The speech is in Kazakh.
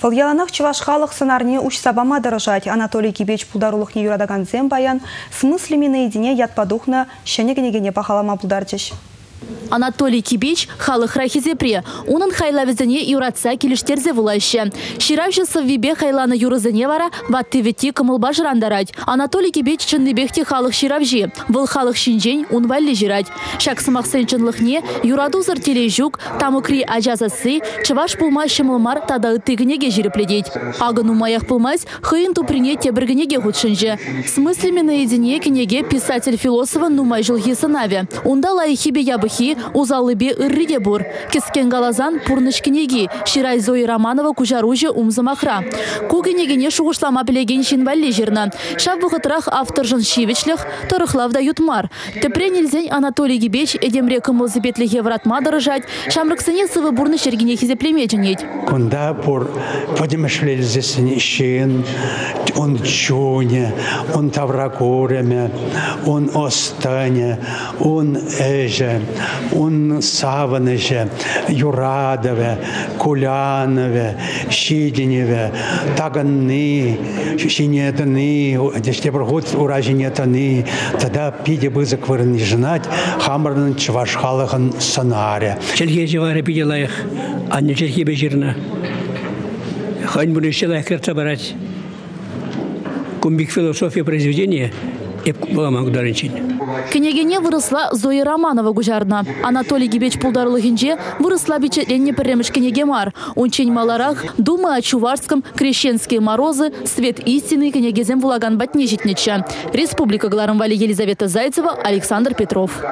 Фыляланах чываш халық сынарне уч сабама дырыжать. Анатолий Кибеч пулдарулықне юрадаган зем баян, смыслеми наедине ятпадухна шәнегенегене пахалама пулдарчыш. Анатолий Кибеч халық рахизепре. Унын хайлавізіне юратса келіштерзе вулайшы. Ширавшы сыввибе хайланы юрызыне вара ваттывети кымылба жырандарать. Анатолий Кибеч чынныбехте халық ширавжи. Выл халық шинжен ун валли жирать. Шаксымақ сенчынлықне юрадузыр тележук, тамыкри ажазасы, чываш пулма шымылмар тада ыттыгінеге жирепледеть. Агын умаях пулмась хыйын туприне тебіргінеге худшынжы. Смыслеме наедине кенеге писатель-философа нумай жылги сынаве. Унда лайхибе ябыхи узалыбе ырриде бур. Кескен галазан пурнышкинеги, Ширай Зои Романова кужаружы умзамахра. Кугенегене шуғышлама білеген шинвалли жирна. Шап вұхытрах автор жын шивичліх тұрықлавда ютмар. Тепре Анатолий Гибеч эдемре кымылзы бетліге вратма дырыжать, шамрыксыне сывы бурны шергене хизеплеме жынет. Кунда бур подемешлельзесін ішен, он чуне, он тавракуреме, он остане, он эже, он саванеже, юрадове, кулянове, щиденеве, таганны, шинетаны, дештебір год уражинетаны, тогда пиде бы заквырын жинать, хамырның чывашхалығын сценария. Челге живаре пиделаях, а не челге бежирна. Хань. Кумбик философия произведения Кенегене выросла Зоя Романова гужарна. Анатолий Гибеч пулдарлыгинже выросла бичетленне перемеш кенеге мар. Унчень маларах, дума о Чуварском, крещенские морозы, свет истины кенегезем влаган батне житнеча. Республика Гларамвали Елизавета Зайцева, Александр Петров.